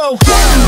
go.